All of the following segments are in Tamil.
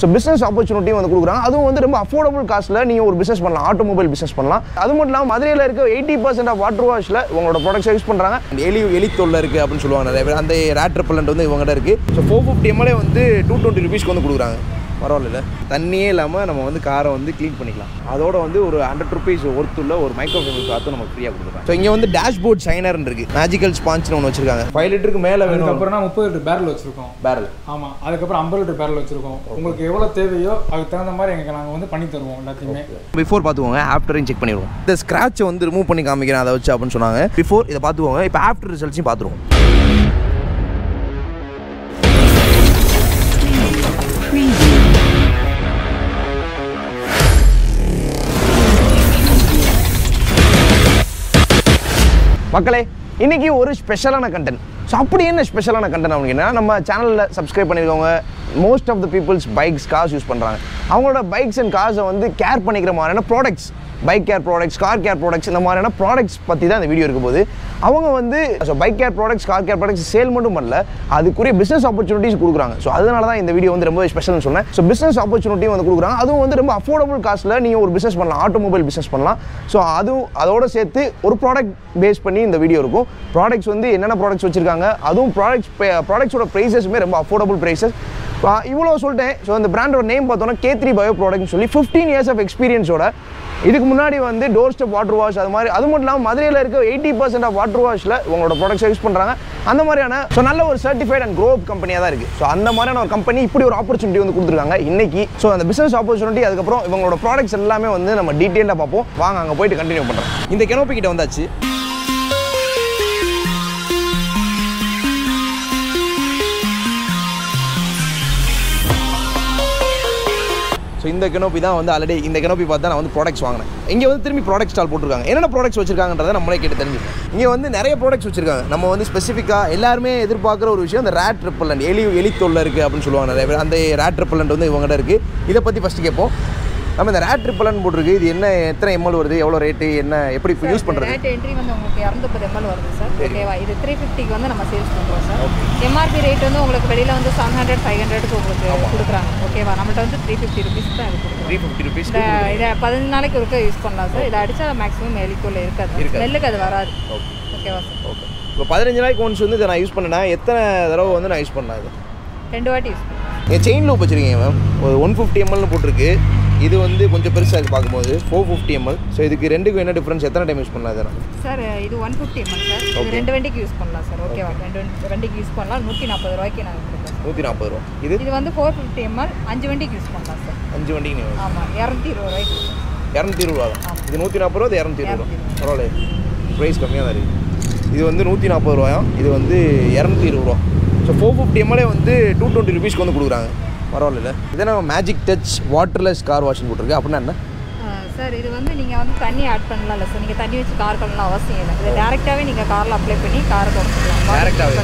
ஸோ பிஸ்னஸ் ஆப்பர்ச்சுனிட்டியும் வந்து கொடுக்குறாங்க. அதுவும் வந்து ரொம்ப அஃபோர்டபுள் காஸ்ட்டில் நீங்கள் ஒரு பிஸ்னஸ் பண்ணலாம். ஆட்டோமொபைல் பிஸ்னஸ் பண்ணலாம். அது மட்டும் இல்லாமல் மதுரையில் இருக்க எயிட்டி பர்சன்ட் ஆஃப் வாட்டர் வாஷில் உங்களோட ப்ராடக்ட்ஸ் யூஸ் பண்ணுறாங்க எலி எலி தொல்லை இருக்குது அப்படின்னு சொல்லுவாங்க நிறைய பேர். அந்த ரேட் பிளண்ட் வந்து இவங்ககிட்ட இருக்குது ஸோ ஃபோர் ஃபிஃப்டி எம்எல்ஏ வந்து டூ டுவெண்ட்டி ருபீஸ்க்கு வந்து கொடுக்குறாங்க. பரவாயில்ல தண்ணியே இல்லாமல் நம்ம வந்து காரை வந்து க்ளீன் பண்ணிக்கலாம். அதோட வந்து ஒரு ஹண்ட்ரட் ருபீஸ் ஒர்த்துள்ள ஒரு மைக்ரோ ஃபைபர் காற்றும் நமக்கு ஃப்ரீயாக கொடுக்குறாங்க ஸோ இங்கே வந்து டேஷ்போர்ட் ஷைனர் இருக்கு. மேஜிக்கல் ஸ்பான்ச்னு ஒன்று வச்சிருக்காங்க. ஃபைவ் லிட்டருக்கு மேலே வேணும். அதுக்கப்புறம்னா முப்பது லிட்டர் பேரல் வச்சிருக்கோம். பேரல் ஆமாம் அதுக்கப்புறம் ஐம்பது லிட்டர் பேரல் வச்சிருக்கோம். உங்களுக்கு எவ்வளோ தேவையோ அதுக்கு தகுந்த மாதிரி எங்களுக்கு நாங்கள் வந்து பண்ணி தருவோம் எல்லாத்தையுமே. பிஃபோர் பார்த்துக்கோங்க ஆஃப்டரையும் செக் பண்ணிடுவோம். இந்த ஸ்க்ராட்சை வந்து ரிமூவ் பண்ணி காமிக்கிறேன் அதை வச்சு அப்படின்னு சொன்னாங்க. பிஃபோர் இதை பார்த்துக்கோங்க இப்போ ஆஃப்டர் ரிசல்ட்ஸையும் பார்த்துருவோம். மக்களே இன்றைக்கி ஒரு ஸ்பெஷலான கண்டென்ட் ஸோ அப்படி என்ன ஸ்பெஷலான கண்டென்ட் அப்படின்னா நம்ம சேனலில் subscribe பண்ணியிருக்கவங்க most of the peoples bikes cars use பண்ணுறாங்க அவங்களோட பைக்ஸ் அண்ட் கார்ஸை வந்து கேர் பண்ணிக்கிற மாதிரியான products bike care products car care products இந்த மாதிரியான ப்ராடக்ட்ஸ் பற்றி தான் இந்த வீடியோ இருக்கும் போது அவங்க வந்து so bike care products car care products sale மட்டும் பண்ணல அதுக்குரிய பிஸ்னஸ் ஆப்பர்ச்சுனிட்டிஸ் கொடுக்குறாங்க. ஸோ அதனால தான் இந்த வீடியோ வந்து ரொம்ப ஸ்பெஷல்னு சொன்னேன். ஸோ பிஸ்னஸ் ஆப்பர்ச்சுனிட்டியும் வந்து கொடுக்குறாங்க. அதுவும் வந்து ரொம்ப அஃபோர்டபுள் காஸ்ட்டில் நீங்கள் ஒரு பிஸ்னஸ் பண்ணலாம். ஆட்டோமொபைல் பிஸ்னஸ் பண்ணலாம். ஸோ அதுவும் அதோட சேர்த்து ஒரு ப்ராடக்ட் பேஸ் பண்ணி இந்த வீடியோ இருக்கும். ப்ராடக்ட்ஸ் வந்து என்னென்ன ப்ராடக்ட்ஸ் வச்சுருக்காங்க? அதுவும் ப்ராடக்ட்ஸ் ப்ராடக்ட்ஸோட ப்ரைஸஸுமே ரொம்ப அஃபோர்டபுள் ப்ரைஸஸ் இவ்வளோ சொல்லிட்டேன். ஸோ அந்த பிராண்டோட நேம் பார்த்தோன்னா கே த்ரீ பயோ ப்ராடக்ட்னு சொல்லி ஃபிஃப்டீன் இயர்ஸ் ஆஃப் எக்ஸ்பீரியன்ஸோட இதுக்கு முன்னாடி வந்து டோர் ஸ்டெப் வாட்டர் வாஷ் அது மாதிரி அது மட்டும் இல்லாமல் மதுரையில் இருக்க எயிட்டி பர்சன்ட் ஆஃப் வாட்டர் வாஷில் உங்களோட ப்ராடக்ட்ஸ் யூஸ் பண்ணுறாங்க அந்த மாதிரியான ஸோ நல்ல ஒரு சர்டிஃபைட் அண்ட் க்ரோப் கம்பெனியாக தான் இருக்குது ஸோ அந்த மாதிரியான ஒரு கம்பெனி இப்படி ஒரு ஆப்பர்ச்சுனிட்டி வந்து கொடுத்துருக்காங்க இன்னைக்கு. ஸோ அந்த பிஸ்னஸ் ஆப்பர்ச்சுனிட்டி அதுக்கப்புறம் இவங்களோட ப்ராடக்ட்ஸ் எல்லாமே வந்து நம்ம டீட்டெயிலாக பார்ப்போம். வாங்க அங்கே போயிட்டு கண்டினியூ பண்ணுறோம் இந்த கெனோப்பி கிட்ட வந்தாச்சு. ஸோ இந்த கெனோப்பி தான் வந்து ஆல்ரெடி இந்த கெனோப்பி பார்த்து நான் வந்து ப்ராடக்ட்ஸ் வாங்கினேன். இங்கே வந்து திரும்பி ப்ராடக்ட் ஸ்டால் போட்டிருக்காங்க. என்னென்ன ப்ராடக்ட்ஸ் வச்சிருக்காங்கன்றதை நம்மளே கேட்டு தெரிஞ்சுக்கணும். இங்கே வந்து நிறைய ப்ராடக்ட்ஸ் வச்சிருக்காங்க. நம்ம வந்து ஸ்பெசிஃபிக்காக எல்லாருமே எதிர்பார்க்குற ஒரு விஷயம் அந்த ரேட் ரிப்பலண்ட் எலி எலி தொல்லை இருக்குது அப்படின்னு சொல்லுவாங்க நிறைய பேர். அந்த ரேட் ரிப்பலண்ட் வந்து இவங்ககிட்ட இருக்குது இதை பற்றி ஃபஸ்ட்டு கேட்போம். நம்ம இந்த ரேட் ரிப்பலண்ட் போட்டிருக்கு. இது என்ன எத்தனை எம்எல் வருது எவ்வளோ ரேட்டு என்ன எப்படி யூஸ் பண்ணுறது ரேட் என்ட்ரி வந்து உங்களுக்கு இரநூத்தம்பது எம்எல் வருது சார். ஓகேவா இது த்ரீ ஃபிஃப்டிக்கு வந்து நம்ம சேல்ஸ் பண்ணுறோம் சார் எம்ஆர்பி ரேட் வந்து உங்களுக்கு வெளியில் வந்து செவன் ஹண்ட்ரட் ஃபைவ் ஹண்ட்ரடுக்கு உங்களுக்கு கொடுக்குறாங்க. ஓகேவா நம்மள்ட்ட வந்து த்ரீ ஃபிஃப்டி ருபீஸ் தான் இது கொடுக்குறோம் த்ரீ ஃபிஃப்டி ருபீஸ் இதை பதினஞ்சு நாளைக்கு ஒருக்க யூஸ் பண்ணலாம் சார் இதை அடித்தா மேக்ஸிமம் எலிக்குள்ள இருக்காது. ஸ்மெல்லுக்கு அது வராது. ஓகேவா சார் ஓகே இப்போ பதினஞ்சு நாளைக்கு ஒன்ஸ் வந்து இதை நான் யூஸ் பண்ணேன்னா எத்தனை தடவை வந்து நான் யூஸ் பண்ணலாம் இது? ரெண்டு வாட்டி யூஸ் நீங்கள் செயின் லூப் வச்சுருக்கீங்க மேம் ஒரு ஒன் ஃபிஃப்டி எம்எல்னு போட்டிருக்கு. இது வந்து கொஞ்சம் பெருசாக இருக்குது பார்க்கும்போது ஃபோர் ஃபிஃப்டி எம்எல் ஸோ இதுக்கு ரெண்டுக்கும் என்ன டிஃப்ரென்ஸ் எத்தனை டைம் யூஸ் பண்ணலாம் இதை நான் சார் இது ஒன் ஃபிஃப்டி எம்எல் சார். இது ரெண்டு வண்டிக்கு யூஸ் பண்ணலாம் சார். ஓகேவா ரெண்டு வண்டி- வண்டிக்கு யூஸ் பண்ணலாம். நூற்றி நாற்பது ரூபாய்க்கு நாங்கள் நூற்றி நாற்பது ரூபா. இது? இது வந்து ஃபோர் ஃபிஃப்டி எம்எல் அஞ்சு வண்டிக்கு யூஸ் பண்ணலாம் சார். அஞ்சு வண்டிக்கு ஆமாம் இரநூத்தி இருபது ரூபாய்க்கு. இரநூத்தி இருபது ரூபா தான் இது நூற்றி நாற்பது ரூபா இது இரநூத்தி இருபது ரூபா? பரவாயில்ல ப்ரைஸ் கம்மியாக தான் இருக்குது இது வந்து நூற்றி நாற்பது ரூபாயாம் இது வந்து இரநூத்தி இருபது ரூபா. ஸோ ஃபோர் ஃபிஃப்டி எம்எல்ஏ வந்து டூ டுவெண்ட்டி ருபீஸ்க்கு வந்து கொடுக்குறாங்க. பரவாயில்ல இதை நம்ம மேஜிக் டச் வாட்டர்லெஸ் கார் வாஷ்னு போட்டிருக்கு. அப்படின்னா என்ன? சார் இது வந்து நீங்கள் வந்து தண்ணி ஆட் பண்ணலாம்ல சார் நீங்கள் தண்ணி வச்சு கார் கழுவலாம் அவசியம் இல்லை. இது டேரெக்டாகவே நீங்கள் காரில் அப்ளை பண்ணி காரை தொடச்சிக்கலாம் டேரெக்டாகவே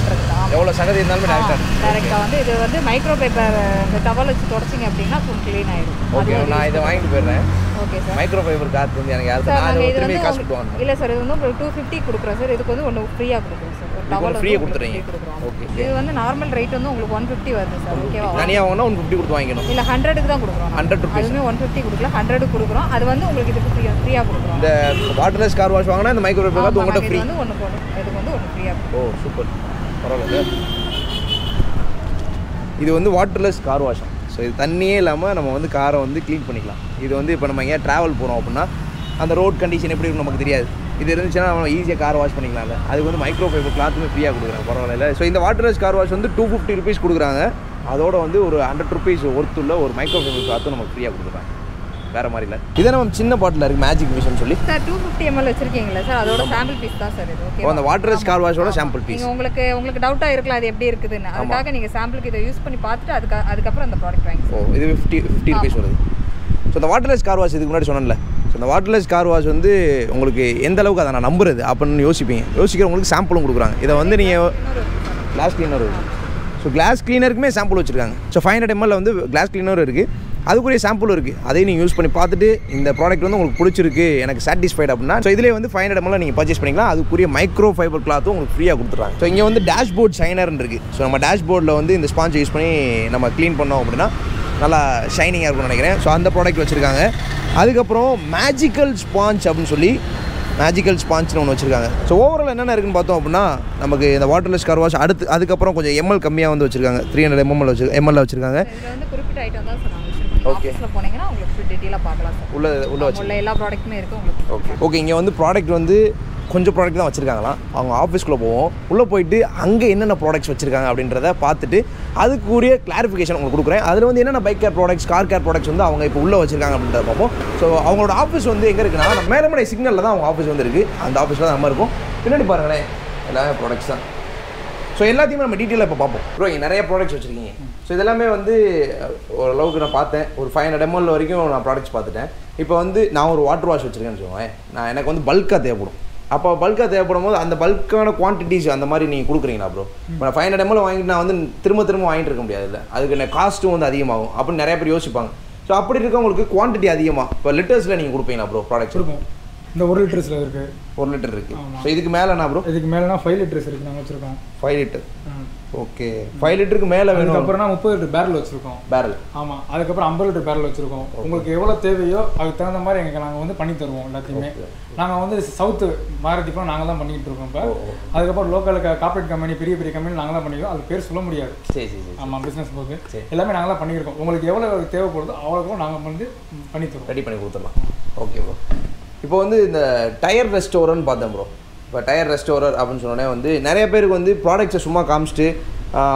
எவ்வளோ சகதி இருந்தாலுமே டேரெக்டாக டேரெக்டாக வந்து இது வந்து மைக்ரோ பேப்பர் இந்த டவல் வச்சு தொடச்சிங்க அப்படின்னா ஃபுல் க்ளீன் ஆயிடும். ஓகே நான் இதை வாங்கிட்டு போயிடுறேன். ஓகே சார் மைக்ரோ ஃபைபர் காற்று வந்து எனக்கு யாருக்கு நான் திரும்பி காசு கொடுத்து இல்லை சார் இது வந்து உங்களுக்கு டூ ஃபிஃப்டி கொடுக்குறோம் சார் இதுக்கு வந்து ஒன்று ஃப்ரீயாக கொடுக்குறோம் சார் ஒரு டவல் ஆ கொடுத்துறீங்க. Okay. இது வந்து நார்மல் ரேட் வந்து உங்களுக்கு ஒன் ஃபிஃப்டி வருது சார் ஓகேவா தனியாக வாங்கினா ஒன் ஃபிஃப்டி கொடுத்து வாங்கிக்கணும். இல்லை ஹண்ட்ரடுக்கு தான் கொடுக்குறோம் 100 rupees. அதுவுமே ஒன் ஃபிஃப்டி கொடுக்கல ஹண்ட்ரடு கொடுக்குறோம். அது வந்து உங்களுக்கு இதுக்கு ஃப்ரீயாக ஃப்ரீயாக கொடுக்குறோம். இந்த வாட்டர்லெஸ் கார் வாஷ் வாங்கினா இந்த மைக்ரோ ஃபைபர் ஆமாம், உங்கள்கிட்ட ஃப்ரீ வந்து ஒன்று போடும் இதுக்கு வந்து ஒன்று ஃப்ரீயாக ஓ சூப்பர் பரவாயில்ல இது வந்து வாட்டர்லெஸ் கார் வாஷ் ஸோ இது தண்ணியே இல்லாமல் நம்ம வந்து காரை வந்து க்ளீன் பண்ணிக்கலாம். இது வந்து இப்போ நம்ம எங்கேயா ட்ராவல் போகிறோம் அப்படின்னா அந்த ரோட் கண்டிஷன் எப்படி இருக்கும் நமக்கு தெரியாது. இது இருந்துச்சுன்னா நம்ம ஈஸியாக கார் வாஷ் பண்ணிக்கலாம்ல அதுக்கு வந்து மைக்ரோ ஃபைபர் கிளாத்துமே ஃப்ரீயாக கொடுக்குறாங்க. பரவாயில்ல ஸோ இந்த வாட்டர்லெஸ் கார் வாஷ் வந்து டூ ஃபிஃப்டி ருபீஸ் கொடுக்குறாங்க. அதோட வந்து ஒரு ஹண்ட்ரட் ருபீஸ் ஒர்த்துள்ள ஒரு மைக்ரோ ஃபைபர் கிளாத்தும் நமக்கு ஃப்ரீயாக கொடுக்குறாங்க வேறு மாதிரி இல்லை. இதே நம்ம சின்ன பாட்டில் இருக்குது மேஜிக் மிஷன் சொல்லி. சார் டூ ஃபிஃப்டி எம்எல் வச்சிருக்கீங்களா சார்? அதோட சாம்பிள் பீஸ் தான் சார் இது ஓகே அந்த வாட்டர்லெஸ் கார் வாஷோட சாம்பிள் பீஸ் உங்களுக்கு உங்களுக்கு டவுட்டாக இருக்கலாம் அது எப்படி இருக்குதுன்னு. அதுக்காக நீங்கள் சாம்பிளுக்கு இதை யூஸ் பண்ணி பார்த்துட்டு அதுக்கு அதுக்கப்புறம் அந்த ப்ராடக்ட் வாங்கி ஓ இது ஃபிஃப்டி ஃபிஃப்டி ருபீஸ் வருது. ஸோ இந்த வாட்டர்லெஸ் கார் வாஷ் இதுக்கு முன்னாடி சொன்னேன்ல. ஸோ இந்த வாட்டர்லெஸ் கார் வாஷ் வந்து உங்களுக்கு எந்த அளவுக்கு அதை நான் நம்புறது அப்படின்னு யோசிப்பீங்க. யோசிக்கிறவங்களுக்கு சாம்பிளும் கொடுக்குறாங்க. இதை வந்து நீங்கள் கிளாஸ் கிளீனர் ஸோ கிளாஸ் கிளீனருக்குமே சாம்பிள் வச்சுருக்காங்க. ஸோ ஃபைவ் ஹண்ட்ரட் எம்எல்ல வந்து கிளாஸ் கிளீனரும் இருக்குது அதுக்குரிய சாம்பிள் இருக்குது அதையும் நீங்கள் யூஸ் பண்ணி பார்த்துட்டு இந்த ப்ராடக்ட் வந்து உங்களுக்கு பிடிச்சிருக்கு எனக்கு சாட்டிஸ்ஃபைட் அப்படின்னா ஸோ இதிலே வந்து ஃபைவ் ஹண்ட்ரட் எம்எல்ல நீங்கள் பர்ச்சேஸ் பண்ணிக்கலாம். அதுக்குரிய மைக்ரோ ஃபைபர் கிளாத்தும் உங்களுக்கு ஃப்ரீயாக கொடுத்துறாங்க ஸோ இங்கே வந்து டேஷ்போர்ட் ஷைனர்னு இருக்குது ஸோ நம்ம டேஷ்போர்டில் வந்து இந்த ஸ்பாஞ்ச் யூஸ் பண்ணி நம்ம க்ளீன் பண்ணோம் அப்படின்னா நல்லா ஷைனிங்காக இருக்கும்னு நினைக்கிறேன். ஸோ அந்த ப்ராடக்ட் வச்சுருக்காங்க. அதுக்கப்புறம் மேஜிக்கல் ஸ்பாஞ்ச் அப்படின்னு சொல்லி மேஜிக்கல் ஸ்பாஞ்ச்னு ஒன்று வச்சுருக்காங்க. ஸோ ஓவரால் என்னென்ன இருக்குன்னு பார்த்தோம் அப்படின்னா நமக்கு இந்த வாட்டர்லெஸ் கார் வாஷ் அடுத்து அதுக்கப்புறம் கொஞ்சம் எம்எல் கம்மியாக வந்து வச்சுருக்காங்க. த்ரீ ஹண்ட்ரட் எம்எல் வச்சு எம்எல்ல வச்சுருக்காங்க. போனீங்கன்னா உங்களுக்கு சார் உள்ள உள்ள எல்லா ப்ராடக்ட்டுமே உங்களுக்கு. ஓகே ஓகே இங்கே வந்து ப்ராடக்ட் வந்து கொஞ்சம் ப்ராடக்ட் தான் வச்சுருக்காங்களாம். அவங்க ஆஃபீஸ்க்குள்ளே போவோம். உள்ளே போயிட்டு அங்கே என்னென்ன ப்ராடக்ட்ஸ் வச்சுருக்காங்க அப்படின்றத பார்த்துட்டு அதுக்குரிய கிளாரிஃபிகேஷன் உங்களுக்கு கொடுக்குறேன். அதில் வந்து என்னென்ன bike care products car care products வந்து அவங்க இப்போ உள்ளே வச்சுருக்காங்க அப்படின்றத பார்ப்போம். ஸோ அவங்களோட ஆஃபீஸ் வந்து எங்கே இருக்குன்னா மேலமடை சிக்னலில் தான் அவங்க ஆஃபீஸ் வந்து இருக்குது அந்த ஆஃபீஸில் தான் நம்ம இருக்கும். பின்னாடி பாருங்களேன். எல்லாமே ப்ராடக்ட்ஸ் தான். ஸோ எல்லாத்தையுமே நம்ம டீட்டெயிலாக இப்போ பார்ப்போம். ப்ரோ இங்கே நிறைய ப்ராடக்ட்ஸ் வச்சுருக்கீங்க. ஸோ இதெல்லாமே வந்து ஓரளவுக்கு நான் பார்த்தேன். ஒரு ஃபைவ் ஹண்ட்ரட் எம்எல் வரைக்கும் நான் ப்ராடக்ட்ஸ் பார்த்துட்டேன். இப்போ வந்து நான் ஒரு வாட்டர் வாஷ் வச்சுருக்கேன்னு சொல்லுவேன் நான் எனக்கு வந்து பல்காக தேவைப்படும். அப்போ பல்காக தேவைப்படும் போது அந்த பல்கான குவான்டிட்டிஸ் அந்த மாதிரி நீங்கள் கொடுக்குறீங்களா ப்ரோ இப்போ நான் ஃபைவ் ஹண்ட்ரட் எம்எல் வாங்கிட்டு நான் வந்து திரும்ப திரும்ப வாங்கிட்டு இருக்க முடியாது இல்லை அதுக்கு காஸ்ட்டும் வந்து அதிகமாகும். அப்படின்னு நிறைய பேர் யோசிப்பாங்க. ஸோ அப்படி இருக்கவங்களுக்கு குவான்டிட்டி அதிகமாக இப்போ லிட்டர்ஸில் நீங்கள் கொடுப்பீங்களா ப்ரோ ப்ராடக்ட்ஸ் கொடுப்போம். இந்த ஒரு லிட்டர்ஸில் இருக்குது ஒரு லிட்டர் இருக்குது. ஸோ இதுக்கு மேலேனா ப்ரோ இதுக்கு மேலேனா ஃபைவ் லிட்டர்ஸ் இருக்குது நாங்கள் வச்சுருக்கோம். ஃபைவ் லிட்டர் ஓகே ஃபைவ் லிட்டருக்கு மேலே வேணும். அதுக்கப்புறம்னா முப்பது லிட்டர் பேரல் வச்சுருக்கோம். பேரல் ஆமாம் அதுக்கப்புறம் ஐம்பது லிட்டர் பேரல் வச்சுருக்கோம். உங்களுக்கு எவ்வளோ தேவையோ அதுக்கு தகுந்த மாதிரி எங்களுக்கு நாங்கள் வந்து பண்ணி தருவோம் எல்லாத்தையுமே. நாங்கள் வந்து சவுத்து மாரதிப்பெலாம் நாங்கள் தான் பண்ணிக்கிட்டு இருக்கோம் இப்போ. அதுக்கப்புறம் லோக்கல் கார்பரேட் கம்பெனி பெரிய பெரிய கம்பெனி நாங்கள் தான் பண்ணிக்கிறோம். அது பேர் சொல்ல முடியாது. சரி சரி சரி ஆமாம் பிஸ்னஸ் போது. எல்லாமே நாங்கள் தான் பண்ணியிருக்கோம். உங்களுக்கு எவ்வளோ தேவைப்படுதோ அவ்வளோக்கும் நாங்கள் வந்து பண்ணி தருவோம். ரெடி பண்ணி கொடுத்துடலாம். ஓகே ப்ரோ இப்போ வந்து இந்த டயர் ரெஸ்டோரர்னு பார்த்தேன் ப்ரோ இப்போ டயர் ரெஸ்டோரர் அப்படின்னு சொன்னோடனே வந்து நிறைய பேருக்கு வந்து ப்ராடக்ட்ஸை சும்மா காமிச்சிட்டு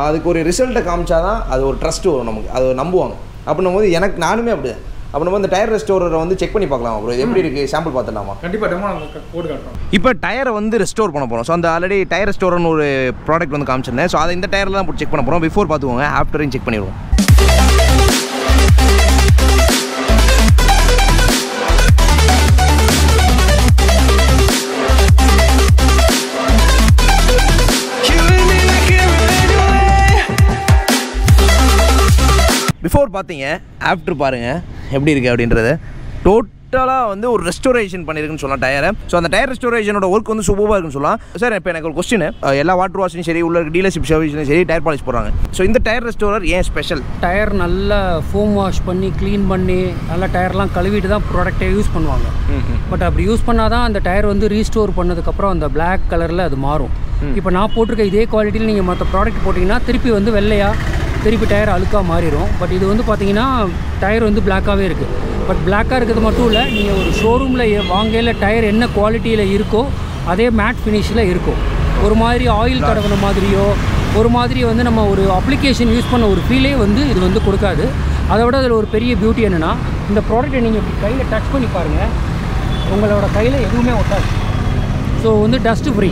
அதுக்கு ஒரு ரிசல்ட்டை காமிச்சா தான் அது ஒரு ட்ரஸ்ட் வரும் நமக்கு. அது நம்புவாங்க. அப்படின்னும் போது எனக்கு நானுமே அப்படி அப்போ நம்ம இந்த டயர் ரெஸ்டோரரை வந்து செக் பண்ணி பார்க்கலாம் ப்ரோ இது எப்படி இருக்குது சாம்பிள் பார்த்துடலாமா? கண்டிப்பாக டெமோ போட்டு காட்டுறோம் இப்போ டயரை வந்து ரெஸ்டோர் பண்ண போகிறோம் ஸோ அந்த ஆல்ரெடி டயர் ரெஸ்டோரன் ஒரு ப்ராடக்ட் வந்து காமிச்சிருந்தேன். ஸோ அதை இந்த டயரில் தான் போட்டு செக் பண்ண போகிறோம் பிஃபோர் பார்த்துக்கோங்க ஆஃப்டரையும் செக் பண்ணிடுவோம். பிஃபோர் பார்த்தீங்க ஆஃப்டர் பாருங்க எப்படி இருக்குது அப்படின்றத. டோட்டலாக வந்து ஒரு ரெஸ்டோரேஷன் பண்ணியிருக்குன்னு சொல்லலாம் டயரை ஸோ அந்த டயர் ரெஸ்டோரேஷனோட ஒர்க் வந்து சூப்பராக இருக்குன்னு சொல்லலாம். சார் இப்போ எனக்கு ஒரு கொஸ்டின் எல்லா வாட்டர் வாஷும் சரி உள்ள டீலர்ஷிப் சர்வீஸ்லையும் சரி டயர் பாலிஷ் போடுறாங்க. ஸோ இந்த டயர் ரெஸ்டோரர் ஏன் ஸ்பெஷல் டயர் நல்லா ஃபோம் வாஷ் பண்ணி க்ளீன் பண்ணி நல்லா டயர்லாம் கழுவிட்டு தான் ப்ராடக்ட்டை யூஸ் பண்ணுவாங்க. பட் அப்படி யூஸ் பண்ணால் தான் அந்த டயர் வந்து ரீஸ்டோர் பண்ணதுக்கப்புறம் அந்த Black கலரில் அது மாறும். இப்போ நான் போட்டிருக்க இதே குவாலிட்டியில் நீங்கள் மற்ற ப்ராடக்ட் போட்டிங்கன்னா திருப்பி வந்து வெள்ளையா திருப்பி டயர் அழுக்காக மாறிடும். பட் இது வந்து பார்த்தீங்கன்னா டயர் வந்து பிளாக்காகவே இருக்குது பட் பிளாக்காக இருக்கிறது மட்டும் இல்லை நீங்கள் ஒரு ஷோரூமில் வாங்கையில் டயர் என்ன குவாலிட்டியில் இருக்கோ அதே மேட் ஃபினிஷில் இருக்கும். ஒரு மாதிரி ஆயில் தடவின மாதிரியோ ஒரு மாதிரி வந்து நம்ம ஒரு அப்ளிகேஷன் யூஸ் பண்ண ஒரு ஃபீலே வந்து இது வந்து கொடுக்காது. அதை விட அதில் ஒரு பெரிய பியூட்டி என்னென்னா இந்த ப்ராடக்ட்டை நீங்கள் இப்படி கையில் டச் பண்ணி பாருங்கள் உங்களோட கையில் எதுவுமே ஒட்டாது. ஸோ வந்து டஸ்ட்டு ஃப்ரீ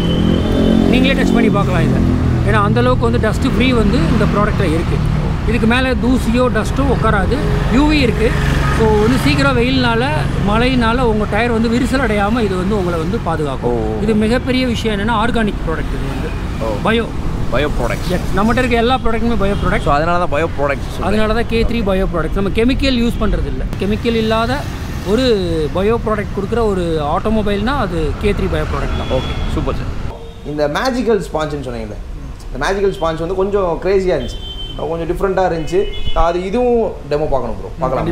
நீங்களே டச் பண்ணி பார்க்கலாம் இதை. ஏன்னா அந்தளவுக்கு வந்து டஸ்ட்டு ஃப்ரீ வந்து இந்த ப்ராடக்ட்டில் இருக்குது இதுக்கு மேலே தூசியோ டஸ்ட்டோ உட்காராது. யூவி இருக்குது ஸோ வந்து சீக்கிரம் வெயில்னால மழையினால உங்கள் டயர் வந்து விரிசல் அடையாமல் இது வந்து உங்களை வந்து பாதுகாக்கும். இது மிகப்பெரிய விஷயம் என்னென்னா ஆர்கானிக் ப்ராடக்ட் இது வந்து. பயோ பயோ ப்ராடக்ட்ஸ் எஸ் நம்மகிட்ட இருக்க எல்லா ப்ராடக்ட்டுமே பயோ ப்ராடக்ட் ஸோ அதனால தான் பயோ ப்ராடக்ட்ஸ் அதனால தான் கே த்ரீ பயோ ப்ராடக்ட் நம்ம கெமிக்கல் யூஸ் பண்ணுறது இல்லை கெமிக்கல் இல்லாத ஒரு பயோ ப்ராடக்ட் கொடுக்குற ஒரு ஆட்டோமொபைல்னால் அது கே த்ரீ பயோ ப்ராடக்ட் தான். ஓகே சூப்பர் சார் இந்த மேஜிக்கல் ஸ்பாஞ்சுன்னு சொன்னீங்களே இந்த மேஜிக்கல் ஸ்பாஞ்ச் வந்து கொஞ்சம் க்ரேஸியாக இருந்துச்சு. கொஞ்சம் டிஃப்ரெண்ட்டாக இருந்துச்சு. அது இதுவும் டெமோ பார்க்கணும் ப்ரோ பார்க்கலாம்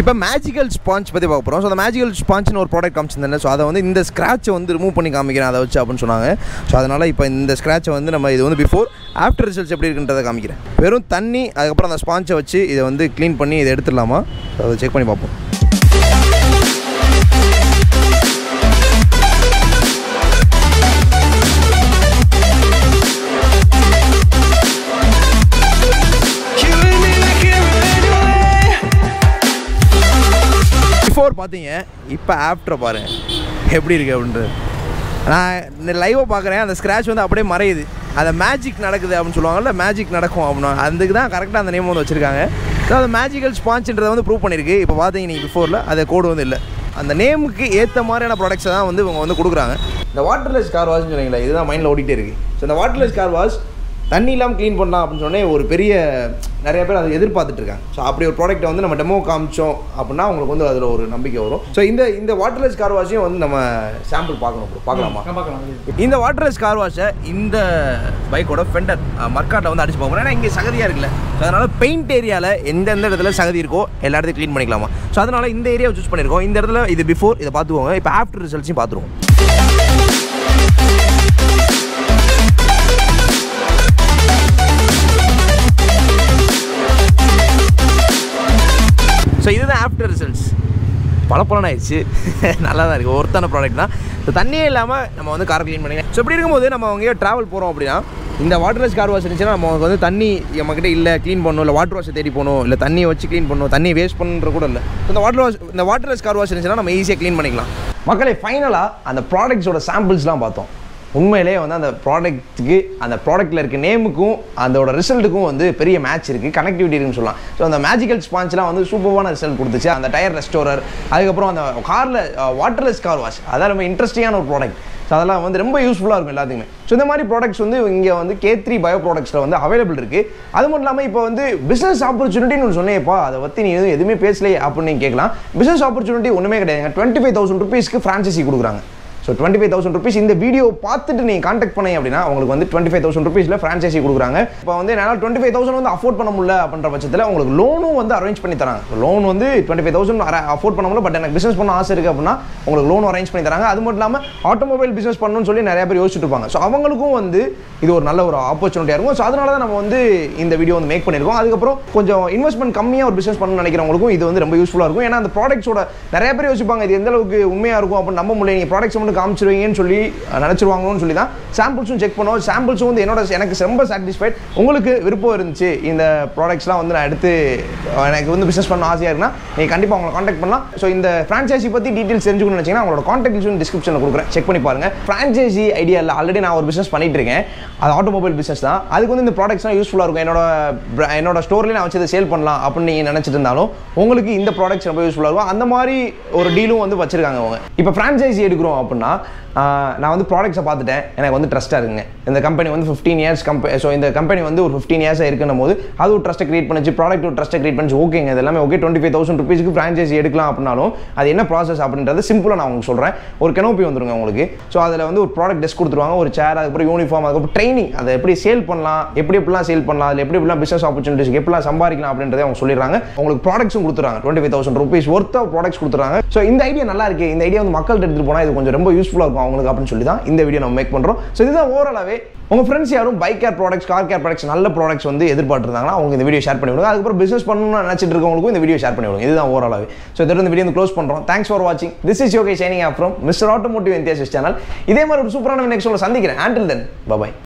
இப்போ மேஜிக்கல் ஸ்பாஞ்ச் பற்றி பார்க்க போகிறோம் ஸோ அந்த மேஜிக்கல் ஸ்பாஞ்ச்னு ஒரு ப்ராடக்ட் காமிச்சிருந்தேன். ஸோ அதை வந்து இந்த ஸ்க்ராட்சை வந்து ரிமூவ் பண்ணி காமிக்கிறேன் அதை வச்சு அப்படின்னு சொன்னாங்க. ஸோ அதனால் இப்போ இந்த ஸ்க்ராட்சை வந்து நம்ம இது வந்து பிஃபோர் ஆஃப்டர் ரிசல்ட்ஸ் எப்படி இருக்குன்றதை காமிக்கிறேன். வெறும் தண்ணி அதுக்கப்புறம் அந்த ஸ்பாஞ்சை வச்சு இதை வந்து க்ளீன் பண்ணி இதை எடுத்துடலாமா? அதை செக் பண்ணி பார்ப்போம். பிஃபோர் பார்த்தீங்க இப்போ ஆஃப்டர் பாருங்கள் எப்படி இருக்குது அப்படின்றது. நான் இந்த லைவை பார்க்குறேன் அந்த ஸ்க்ராட்ச் வந்து அப்படியே மறையுது. அந்த மேஜிக் நடக்குது அப்படின்னு சொல்லுவாங்கல்ல மேஜிக் நடக்கும் அப்படின்னா அதுக்கு தான் கரெக்டாக அந்த நேம் வந்து வச்சுருக்காங்க. ஸோ அந்த மேஜிக்கல் ஸ்பான்ச்சுன்றதை வந்து ப்ரூவ் பண்ணியிருக்கு இப்போ பார்த்தீங்க நீங்கள் பிஃபோரில் அது கோடு வந்து இல்லை. அந்த நேமுக்கு ஏற்ற மாதிரியான ப்ராடக்ட்ஸை தான் வந்து இவங்க வந்து கொடுக்குறாங்க. இந்த வாட்டர்லெஸ் கார் வாஷ்னு சொன்னீங்களா இதுதான் மைண்டில் ஓடிட்டே இருக்குது ஸோ இந்த வாட்டர்லெஸ் கார் வாஷ் தண்ணி இல்லாமல் க்ளீன் பண்ணலாம் அப்படின்னு சொன்னே ஒரு பெரிய நிறைய பேர் அதை எதிர்பார்த்துட்டு இருக்காங்க. ஸோ அப்படி ஒரு ப்ராடக்ட்டை வந்து நம்ம டெமோ காமிச்சோம் அப்படின்னா உங்களுக்கு வந்து அதில் ஒரு நம்பிக்கை வரும். ஸோ இந்த இந்த வாட்டர்லெஸ் கார் வாஷையும் வந்து நம்ம சாம்பிள் பார்க்கணும் bro. பார்க்கலாமா? இந்த வாட்டர்லெஸ் கார் வாஷை இந்த பைக்கோட ஃபெண்டர் மர்க்காட்டை வந்து அடிச்சு பார்க்கணும் ஏன்னா இங்கே சகதியாக இருக்குல்ல. ஸோ அதனால் பெயிண்ட் ஏரியாவில் எந்தெந்த இடத்துல சகதி இருக்கோ எல்லா இடத்தையும் க்ளீன் பண்ணிக்கலாமா? ஸோ அதனால் இந்த ஏரியாவை சூஸ் பண்ணியிருக்கோம் இந்த இடத்துல இது பிஃபோர் இதை பார்த்துக்கோங்க. இப்போ ஆஃப்டர் ரிசல்ட்ஸையும் பார்த்துருவோம். ஸோ இதுதான் ஆஃப்டர் ரிசல்ட்ஸ் பளபளன்னு ஆயிடுச்சு நல்லா தான் இருக்குது ஒருத்தான ப்ராடக்ட் தான். ஸோ தண்ணியே இல்லாமல் நம்ம வந்து கார் க்ளீன் பண்ணிக்கலாம். ஸோ இப்படி இருக்கும்போது நம்ம அங்கேயோ ட்ராவல் போகிறோம் அப்படின்னா இந்த வாட்டர்லெஸ் கார் வாஷ் இருந்துச்சுன்னா நம்ம வந்து தண்ணி நம்மக்கிட்ட இல்லை க்ளீன் பண்ணணும். இல்லை வாட்டர் வாஷை தேடி போகணும். இல்லை தண்ணியை வச்சு க்ளீன் பண்ணணும். தண்ணி வேஸ்ட் பண்ணுற கூட இல்லை. இந்த வாட்டர் வாஷ் இந்த வாட்டர்லெஸ் கார் வாஷ் இருந்துச்சுன்னா நம்ம ஈஸியாக க்ளீன் பண்ணிக்கலாம். மக்களே ஃபைனலாக அந்த ப்ராடக்ட்ஸோட சாம்பிள்ஸ்லாம் பார்த்தோம். உண்மையிலேயே வந்து அந்த ப்ராடக்ட்டுக்கு அந்த ப்ராடக்ட்டில் இருக்க நேமுக்கும் அதோட ரிசல்ட்டுக்கும் வந்து பெரிய மேட்ச் இருக்குது கனெக்டிவிட்டி இருக்குன்னு சொல்லலாம். ஸோ அந்த மேஜிக்கல் ஸ்பான்ச்லாம் வந்து சூப்பரான ரிசல்ட் கொடுத்துச்சு. அந்த டயர் ரெஸ்டோரர் அதுக்கப்புறம் அந்த காரில் வாட்டர்லெஸ் கார் வாஷ் அதான் ரொம்ப இன்ட்ரெஸ்டிங்கான ஒரு ப்ராடக்ட் ஸோ அதெல்லாம் வந்து ரொம்ப யூஸ்ஃபுல்லாக இருக்கும் எல்லாத்துக்குமே. ஸோ இந்த மாதிரி ப்ராடக்ட்ஸ் வந்து இங்கே வந்து கே த்ரீ பயோ ப்ராடக்ட்ஸில் வந்து அவைலபிள் இருக்குது அது மட்டும் இல்லாமல் இப்போ வந்து பிஸ்னஸ் ஆப்பர்ச்சுனிட்டின்னு ஒன்று சொன்னேப்பா அதை பற்றி நீ எதுவும் எதுவுமே பேசலையே அப்படின்னு நீங்கள் கேட்கலாம். பிஸ்னஸ் ஆப்பர்ச்சுனிட்டி ஒன்றுமே கிடையாதுங்க. டுவெண்ட்டி ஃபைவ் தௌசண்ட் ருபீஸ்க்கு ஃப்ரான்ச்சைசி கொடுக்குறாங்க. So twenty five thousand rupees இந்த வீடியோ பார்த்துட்டு நீங்கள் காண்டாக்ட் பண்ணி அப்படின்னா உங்களுக்கு வந்து டுவெண்ட்டி ஃபைவ் தௌசண்ட் ருபீஸில் ஃப்ரான்ச்சைசி கொடுக்குறாங்க. இப்போ வந்து என்னால் டுவெண்ட்டி ஃபைவ் தௌசண்ட் வந்து அஃபோர்ட் பண்ண முடியல அப்படின்ற பட்சத்தில் உங்களுக்கு லோனும் வந்து அரேஞ்ச் பண்ணி தராங்க. லோன் வந்து டுவெண்ட்டி ஃபைவ் தௌசண்ட் அஃபோர்ட் பண்ண முடியல பட் எனக்கு பிஸ்னஸ் பண்ண ஆசை இருக்குது அப்படின்னா உங்களுக்கு லோன் அரேஞ்ச் பண்ணி தராங்க. அது மட்டும் இல்லாமல் ஆட்டோமொபைல் பிஸ்னஸ் பண்ணணும்னு சொல்லி நிறைய பேர் யோசிச்சுட்டு இருப்பாங்க. ஸோ அவங்களுக்கும் வந்து இது ஒரு நல்ல ஒரு ஆப்பர்ச்சுனிட்டியாக இருக்கும். ஸோ அதனால தான் நம்ம வந்து இந்த வீடியோ வந்து மேக் பண்ணியிருக்கோம். அதுக்கப்புறம் கொஞ்சம் இன்வெஸ்ட்மெண்ட் கம்மியாக ஒரு பிஸ்னஸ் பண்ணணும்னு நினைக்கிறவங்களுக்கும் இது வந்து ரொம்ப யூஸ்ஃபுல்லாக இருக்கும். ஏன்னா அந்த ப்ராடக்ட்ஸோட நிறைய பேர் யோசிப்பாங்க இது எந்த அளவுக்கு உண்மையாக இருக்கும் அப்படின்னு நம்ப முடியல. நீங்கள் ப்ராடக்ட்ஸ் மட்டும் காமிச்சிருவீங்கன்னு சொல்லி நினச்சிருவாங்கன்னு சொல்லி தான் சாம்பிள்ஸும் செக் பண்ணோம். சாம்பிள்ஸும் வந்து என்னோட எனக்கு ரொம்ப சாட்டிஸ்ஃபைட் உங்களுக்கு விருப்பம் இருந்துச்சு இந்த ப்ராடக்ட்ஸ்லாம் வந்து நான் எடுத்து எனக்கு வந்து பிஸ்னஸ் பண்ண ஆசையாக இருக்குன்னா நீங்கள் கண்டிப்பாக உங்களை காண்டாக்ட் பண்ணலாம். ஸோ இந்த ஃப்ரான்ச்சைசி பற்றி டீட்டெயில்ஸ் தெரிஞ்சுக்கணும்னு நினச்சிங்கன்னா அவங்களோட காண்டாக்ட் லிஸ்ட் டிஸ்கிரிப்ஷனில் கொடுக்குறேன். செக் பண்ணி பாருங்கள் ஃப்ரான்ச்சைசி ஐடியா இல்லை. ஆல்ரெடி நான் ஒரு பிஸ்னஸ் பண்ணிட்டு இருக்கேன். அது ஆட்டோமொபைல் பிஸ்னஸ் தான். அதுக்கு வந்து இந்த ப்ராடக்ட்ஸ்லாம் யூஸ்ஃபுல்லாக இருக்கும். என்னோட என்னோட ஸ்டோர்லேயே நான் வச்சு இதை சேல் பண்ணலாம் அப்படின்னு நீங்கள் நினச்சிட்டு இருந்தாலும் உங்களுக்கு இந்த ப்ராடக்ட்ஸ் ரொம்ப யூஸ்ஃபுல்லாக இருக்கும். அந்த மாதிரி ஒரு டீலும் வந்து வச்சுருக்காங்க அவங்க. இப்போ ஃப்ரான்ச்சைசி எடுக்கிறோம் அப்படின்னா ஆஹ், நான் வந்து ப்ராடக்ட்ஸை பார்த்துட்டேன். எனக்கு வந்து ட்ரஸ்ட்டாக இருக்குங்க. இந்த கம்பெனி வந்து ஃபிஃப்டீன் இயர்ஸ் கம்பெனி ஸோ இந்த கம்பெனி வந்து ஒரு ஃபிஃப்டீன் இயர்ஸாக இருக்குன்னும் போது அது ஒரு ட்ரஸ்ட்டை கிரியேட் பண்ணிச்சு ப்ராடக்ட் ஒரு ட்ரஸ்ட்டை கிரியேட் பண்ணிச்சு ஓகேங்க இது எல்லாமே ஓகே டுவெண்ட்டி ஃபைவ் தௌசண்ட் ருபீஸ்க்கு ஃப்ரான்ச்சைசி எடுக்கலாம் அப்படின்னாலும் அது என்ன ப்ராசஸ் அப்படின்றது சிம்பிளாக நான் உங்களுக்கு சொல்கிறேன் ஒரு கெனோப்பி வந்துருங்க உங்களுக்கு. ஸோ அதில் வந்து ஒரு ப்ராடக்ட் டெஸ்க் கொடுத்துருவாங்க ஒரு சேர் அதுக்கப்புறம் யூனிஃபார்ம் அதுக்கப்புறம் ட்ரைனிங் அதை எப்படி சேல் பண்ணலாம் எப்படி எப்படிலாம் சேல் பண்ணலாம் அதில் எப்படி எப்படிலாம் பிஸ்னஸ் ஆப்பர்ச்சுனிட்டிஸ் எப்படிலாம் சம்பாதிக்கலாம் அப்படின்றத அவங்க சொல்லிடுறாங்க. உங்களுக்கு ப்ராடக்ட்ஸும் கொடுத்துறாங்க twenty five thousand rupees worth of products கொடுத்துறாங்க ஸோ இந்த ஐடியா நல்லா இருக்கு. இந்த ஐடியா வந்து மக்கள்கிட்ட எடுத்துகிட்டு போனால் இது கொஞ்சம் ரொம்ப யூஸ்ஃபுல்லாக இருக்கும் அவங்களுக்கு அப்படின்னு சொல்லி தான் இந்த வீடியோ நம்ம மேக் பண்ணுறோம் ஸோ இதுதான் ஓரளவே உங்க ஃப்ரெண்ட்ஸ் யாரும் bike care products car care products நல்ல ப்ராடக்ட்ஸ் வந்து எதிர்பார்த்துருந்தாங்கன்னா அவங்க இந்த வீடியோ ஷேர் பண்ணி விடுங்க அதுக்கப்புறம் பிசினஸ் பண்ணணும்னு நினச்சிட்டு இருக்கவங்களுக்கும் இந்த வீடியோ ஷேர் பண்ணி விடுங்க இதுதான் ஓரளவே ஸோ இதோட இந்த வீடியோ க்ளோஸ் பண்ணுறோம் தேங்க்ஸ் ஃபார் வாட்சிங் this is யோகே signing off from mister automotive enthusiasts channel இதே மாதிரி ஒரு சூப்பரான நெக்ஸ்ட் சந்திக்கிறேன். ஆண்டில் தென் பபாய்